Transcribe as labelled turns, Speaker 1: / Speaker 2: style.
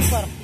Speaker 1: I'm